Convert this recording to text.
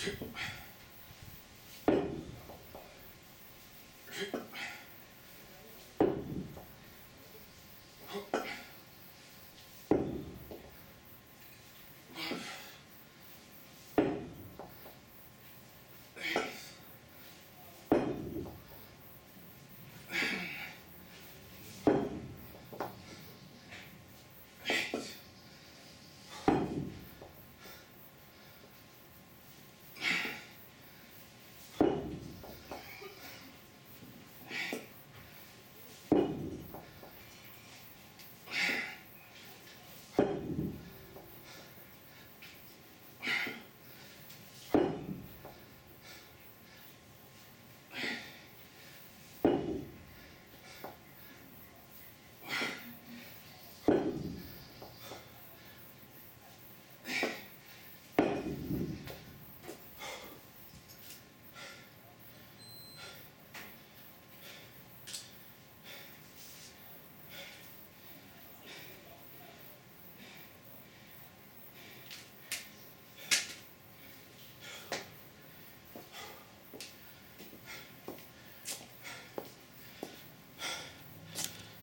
Sure.